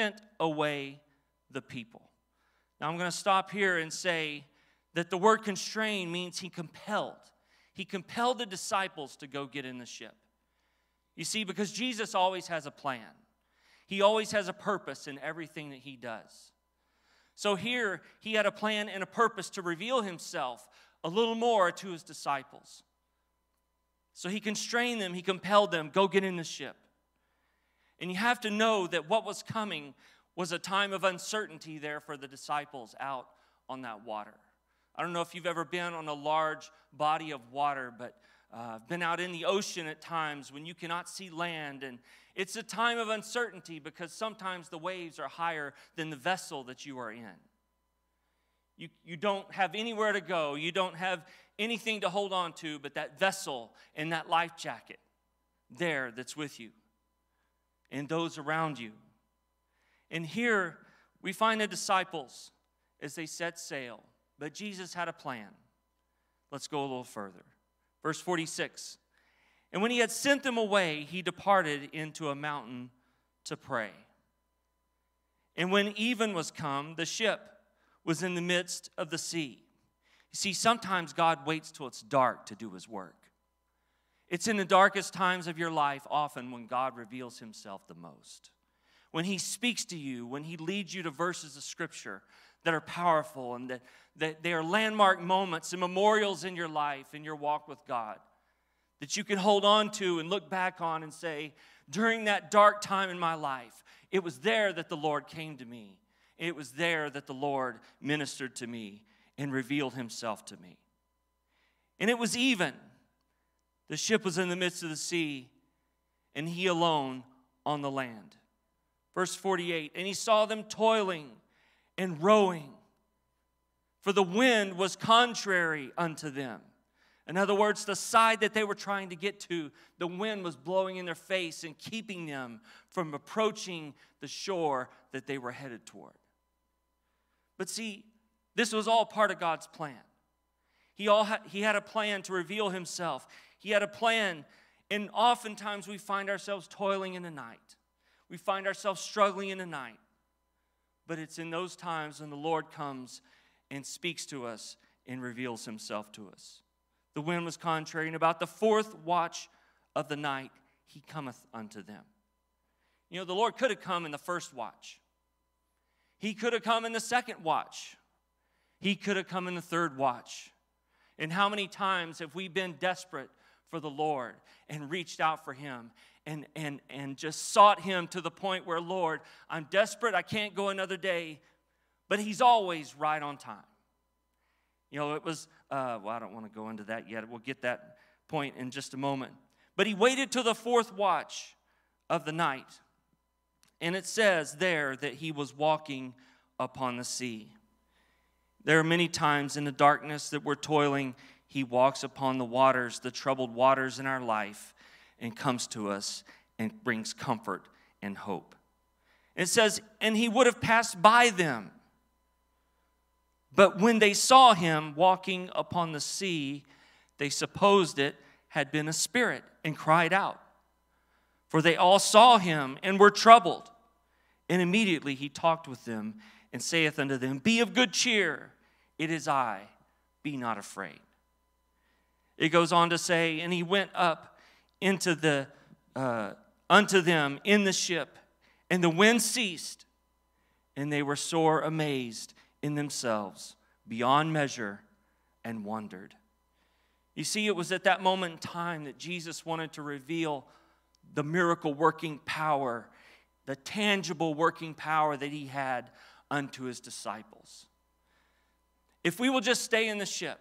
sent away the people. Now I'm going to stop here and say that the word constrain means he compelled. He compelled the disciples to go get in the ship. You see, because Jesus always has a plan, he always has a purpose in everything that he does. So here, he had a plan and a purpose to reveal himself a little more to his disciples. So he constrained them, he compelled them, go get in the ship. And you have to know that what was coming was a time of uncertainty there for the disciples out on that water. I don't know if you've ever been on a large body of water, but uh, been out in the ocean at times when you cannot see land. And it's a time of uncertainty because sometimes the waves are higher than the vessel that you are in. You, you don't have anywhere to go, you don't have anything to hold on to but that vessel and that life jacket there that's with you and those around you. And here we find the disciples as they set sail, but Jesus had a plan. Let's go a little further. Verse 46 And when he had sent them away, he departed into a mountain to pray. And when even was come, the ship was in the midst of the sea. You see, sometimes God waits till it's dark to do his work. It's in the darkest times of your life, often, when God reveals himself the most. When he speaks to you, when he leads you to verses of scripture that are powerful and that, that they are landmark moments and memorials in your life, in your walk with God, that you can hold on to and look back on and say, during that dark time in my life, it was there that the Lord came to me. It was there that the Lord ministered to me and revealed himself to me. And it was even the ship was in the midst of the sea, and he alone on the land. Verse 48 And he saw them toiling and rowing, for the wind was contrary unto them. In other words, the side that they were trying to get to, the wind was blowing in their face and keeping them from approaching the shore that they were headed toward. But see, this was all part of God's plan. He, all ha- he had a plan to reveal himself. He had a plan, and oftentimes we find ourselves toiling in the night. We find ourselves struggling in the night. But it's in those times when the Lord comes and speaks to us and reveals himself to us. The wind was contrary, and about the fourth watch of the night, he cometh unto them. You know, the Lord could have come in the first watch, he could have come in the second watch, he could have come in the third watch. And how many times have we been desperate for the Lord and reached out for Him and, and, and just sought Him to the point where, Lord, I'm desperate, I can't go another day, but He's always right on time. You know, it was, uh, well, I don't want to go into that yet. We'll get that point in just a moment. But He waited till the fourth watch of the night. And it says there that He was walking upon the sea. There are many times in the darkness that we're toiling he walks upon the waters, the troubled waters in our life, and comes to us and brings comfort and hope. It says, and he would have passed by them. But when they saw him walking upon the sea, they supposed it had been a spirit and cried out. For they all saw him and were troubled. And immediately he talked with them and saith unto them, Be of good cheer, it is I, be not afraid. It goes on to say, and he went up into the uh, unto them in the ship, and the wind ceased, and they were sore amazed in themselves beyond measure and wondered. You see, it was at that moment in time that Jesus wanted to reveal the miracle working power, the tangible working power that he had unto his disciples. If we will just stay in the ship,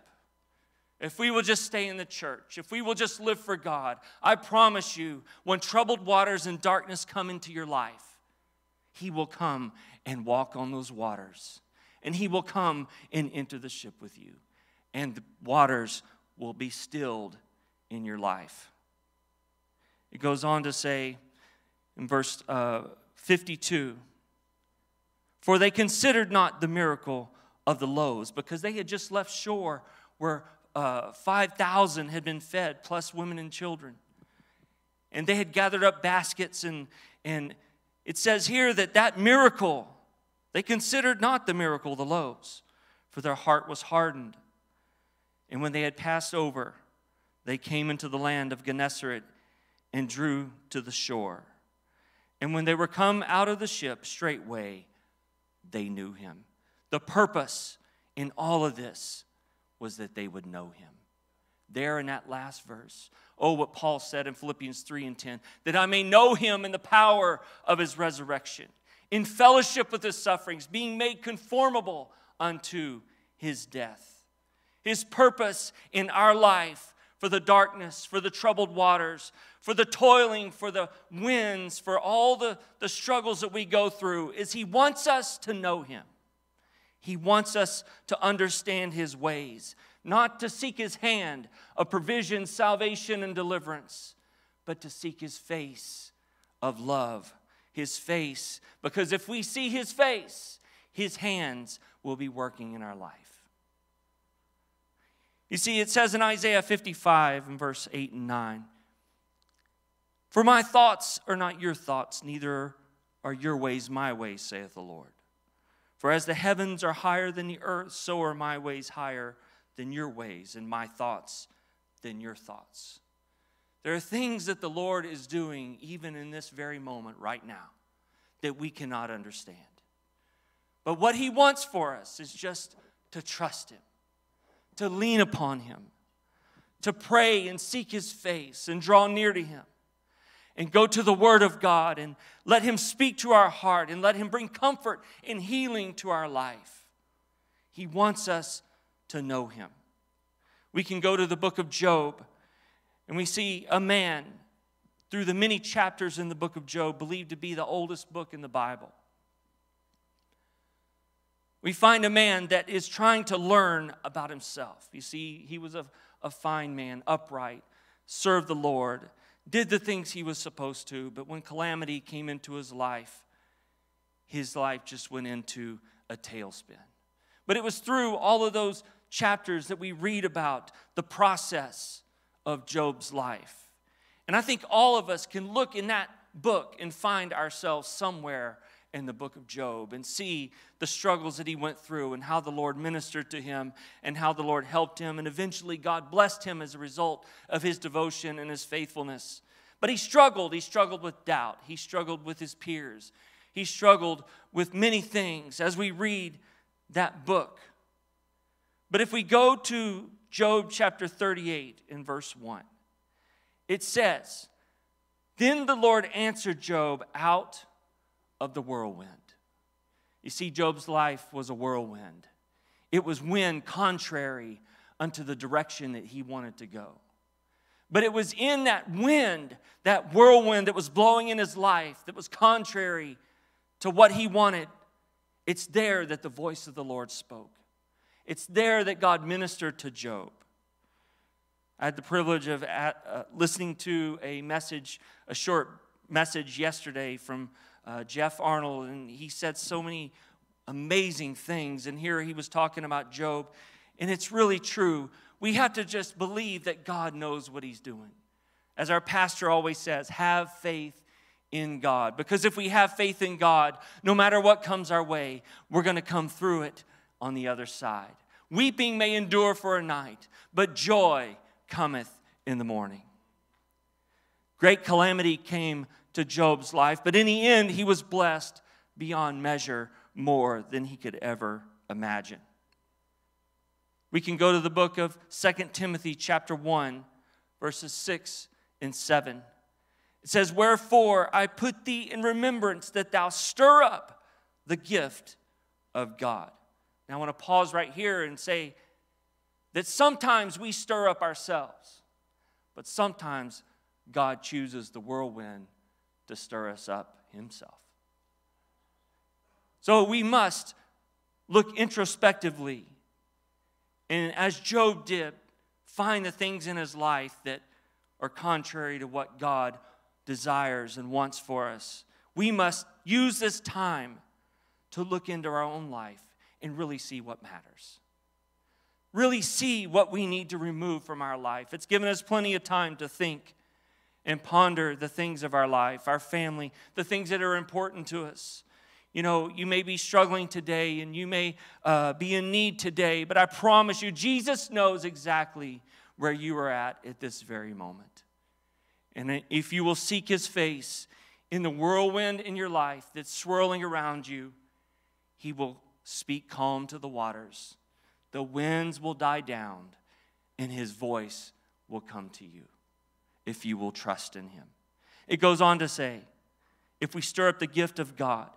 if we will just stay in the church, if we will just live for God, I promise you, when troubled waters and darkness come into your life, He will come and walk on those waters. And He will come and enter the ship with you. And the waters will be stilled in your life. It goes on to say in verse uh, 52 For they considered not the miracle of the loaves, because they had just left shore where uh, 5,000 had been fed, plus women and children. And they had gathered up baskets, and, and it says here that that miracle, they considered not the miracle, the loaves, for their heart was hardened. And when they had passed over, they came into the land of Gennesaret and drew to the shore. And when they were come out of the ship, straightway they knew him. The purpose in all of this was that they would know him. There in that last verse, Oh, what Paul said in Philippians 3 and 10 that I may know him in the power of his resurrection, in fellowship with his sufferings, being made conformable unto his death. His purpose in our life for the darkness, for the troubled waters, for the toiling, for the winds, for all the, the struggles that we go through is he wants us to know him. He wants us to understand his ways not to seek his hand of provision, salvation, and deliverance, but to seek his face of love, his face. Because if we see his face, his hands will be working in our life. You see, it says in Isaiah 55 and verse 8 and 9 For my thoughts are not your thoughts, neither are your ways my ways, saith the Lord. For as the heavens are higher than the earth, so are my ways higher than your ways, and my thoughts than your thoughts. There are things that the Lord is doing even in this very moment right now that we cannot understand. But what He wants for us is just to trust Him, to lean upon Him, to pray and seek His face and draw near to Him, and go to the Word of God and let Him speak to our heart and let Him bring comfort and healing to our life. He wants us to know him. We can go to the book of Job and we see a man through the many chapters in the book of Job believed to be the oldest book in the Bible. We find a man that is trying to learn about himself. You see, he was a, a fine man, upright, served the Lord, did the things he was supposed to, but when calamity came into his life, his life just went into a tailspin. But it was through all of those chapters that we read about the process of Job's life. And I think all of us can look in that book and find ourselves somewhere in the book of Job and see the struggles that he went through and how the Lord ministered to him and how the Lord helped him. And eventually, God blessed him as a result of his devotion and his faithfulness. But he struggled. He struggled with doubt, he struggled with his peers, he struggled with many things as we read that book. But if we go to Job chapter 38 in verse 1, it says, Then the Lord answered Job out of the whirlwind. You see, Job's life was a whirlwind. It was wind contrary unto the direction that he wanted to go. But it was in that wind, that whirlwind that was blowing in his life, that was contrary to what he wanted. It's there that the voice of the Lord spoke. It's there that God ministered to Job. I had the privilege of at, uh, listening to a message, a short message yesterday from uh, Jeff Arnold, and he said so many amazing things. And here he was talking about Job, and it's really true. We have to just believe that God knows what he's doing. As our pastor always says, have faith in God. Because if we have faith in God, no matter what comes our way, we're going to come through it on the other side. Weeping may endure for a night, but joy cometh in the morning. Great calamity came to Job's life, but in the end, he was blessed beyond measure more than he could ever imagine. We can go to the book of Second Timothy, chapter 1, verses 6 and 7. It says, Wherefore I put thee in remembrance that thou stir up the gift of God. Now, I want to pause right here and say that sometimes we stir up ourselves, but sometimes God chooses the whirlwind to stir us up Himself. So we must look introspectively and, as Job did, find the things in his life that are contrary to what God desires and wants for us. We must use this time to look into our own life and really see what matters. Really see what we need to remove from our life. It's given us plenty of time to think and ponder the things of our life, our family, the things that are important to us. You know, you may be struggling today and you may uh, be in need today, but I promise you, Jesus knows exactly where you are at at this very moment. And if you will seek his face in the whirlwind in your life that's swirling around you, he will speak calm to the waters. The winds will die down, and his voice will come to you if you will trust in him. It goes on to say, if we stir up the gift of God,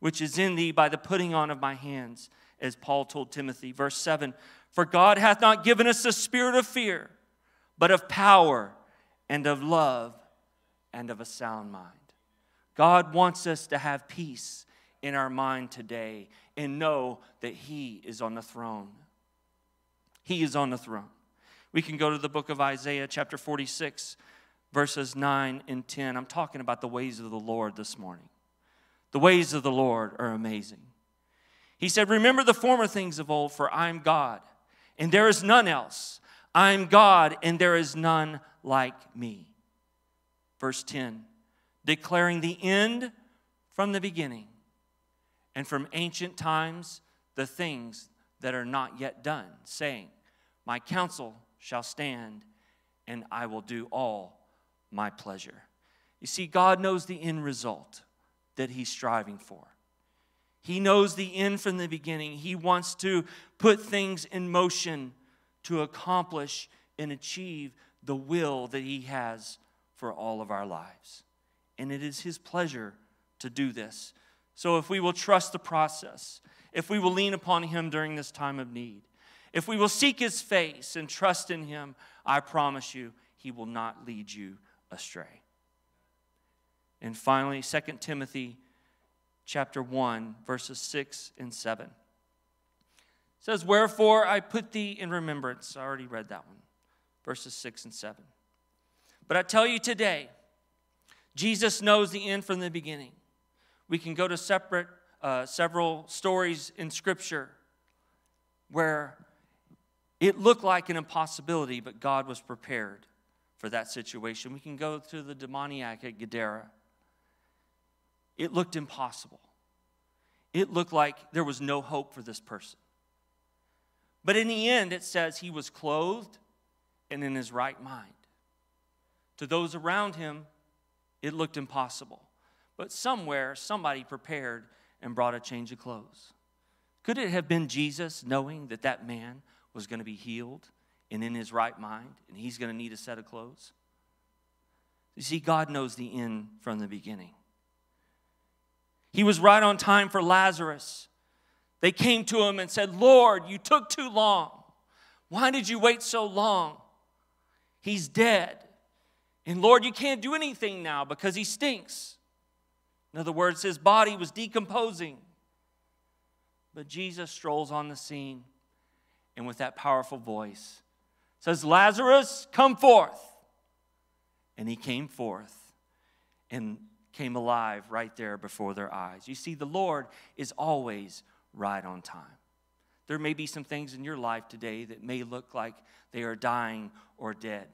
which is in thee by the putting on of my hands, as Paul told Timothy. Verse 7 For God hath not given us a spirit of fear, but of power and of love and of a sound mind. God wants us to have peace in our mind today and know that He is on the throne. He is on the throne. We can go to the book of Isaiah, chapter 46, verses 9 and 10. I'm talking about the ways of the Lord this morning. The ways of the Lord are amazing. He said, Remember the former things of old, for I am God, and there is none else. I am God, and there is none like me. Verse 10 declaring the end from the beginning, and from ancient times the things that are not yet done, saying, My counsel shall stand, and I will do all my pleasure. You see, God knows the end result that he's striving for. He knows the end from the beginning. He wants to put things in motion to accomplish and achieve the will that he has for all of our lives. And it is his pleasure to do this. So if we will trust the process, if we will lean upon him during this time of need, if we will seek his face and trust in him, I promise you, he will not lead you astray. And finally, 2 Timothy chapter 1, verses 6 and 7. It says, Wherefore I put thee in remembrance. I already read that one, verses 6 and 7. But I tell you today, Jesus knows the end from the beginning. We can go to separate, uh, several stories in Scripture where it looked like an impossibility, but God was prepared for that situation. We can go to the demoniac at Gadara it looked impossible. It looked like there was no hope for this person. But in the end, it says he was clothed and in his right mind. To those around him, it looked impossible. But somewhere, somebody prepared and brought a change of clothes. Could it have been Jesus knowing that that man was going to be healed and in his right mind and he's going to need a set of clothes? You see, God knows the end from the beginning. He was right on time for Lazarus. They came to him and said, Lord, you took too long. Why did you wait so long? He's dead. And Lord, you can't do anything now because he stinks. In other words, his body was decomposing. But Jesus strolls on the scene and with that powerful voice says, Lazarus, come forth. And he came forth. And came alive right there before their eyes. You see, the Lord is always right on time. There may be some things in your life today that may look like they are dying or dead.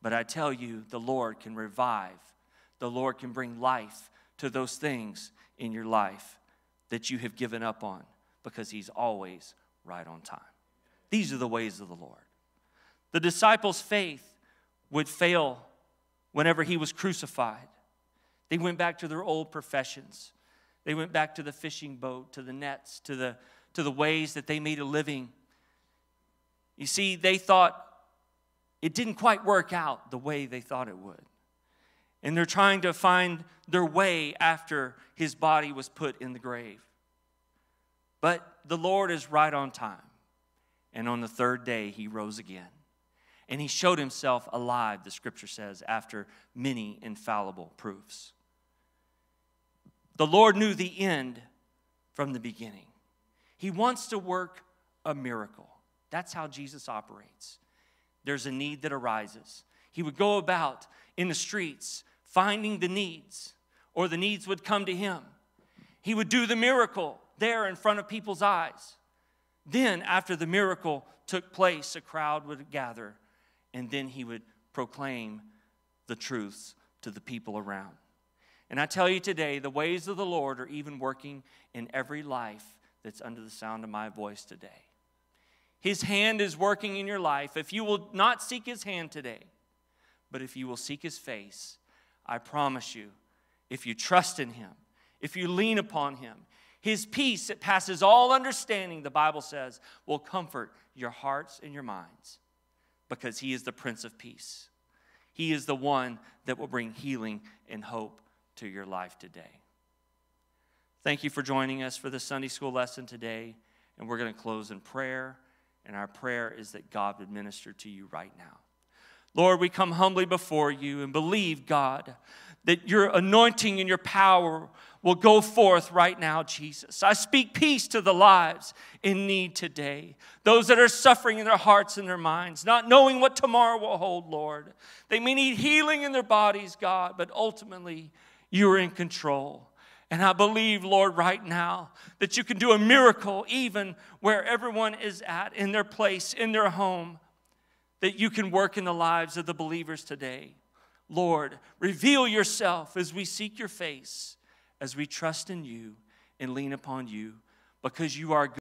But I tell you, the Lord can revive, the Lord can bring life to those things in your life that you have given up on because He's always right on time. These are the ways of the Lord. The disciples' faith would fail whenever He was crucified. They went back to their old professions. They went back to the fishing boat, to the nets, to the, to the ways that they made a living. You see, they thought it didn't quite work out the way they thought it would. And they're trying to find their way after his body was put in the grave. But the Lord is right on time. And on the third day, he rose again. And he showed himself alive, the scripture says, after many infallible proofs. The Lord knew the end from the beginning. He wants to work a miracle. That's how Jesus operates. There's a need that arises. He would go about in the streets finding the needs, or the needs would come to him. He would do the miracle there in front of people's eyes. Then, after the miracle took place, a crowd would gather, and then he would proclaim the truths to the people around. And I tell you today, the ways of the Lord are even working in every life that's under the sound of my voice today. His hand is working in your life. If you will not seek His hand today, but if you will seek His face, I promise you, if you trust in Him, if you lean upon Him, His peace that passes all understanding, the Bible says, will comfort your hearts and your minds because He is the Prince of Peace. He is the one that will bring healing and hope to your life today. Thank you for joining us for the Sunday school lesson today. And we're going to close in prayer. And our prayer is that God would minister to you right now. Lord, we come humbly before you and believe, God, that your anointing and your power will go forth right now, Jesus. I speak peace to the lives in need today. Those that are suffering in their hearts and their minds, not knowing what tomorrow will hold, Lord. They may need healing in their bodies, God, but ultimately, you are in control. And I believe, Lord, right now that you can do a miracle even where everyone is at, in their place, in their home, that you can work in the lives of the believers today. Lord, reveal yourself as we seek your face, as we trust in you and lean upon you, because you are good.